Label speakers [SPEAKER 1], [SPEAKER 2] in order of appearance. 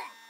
[SPEAKER 1] him!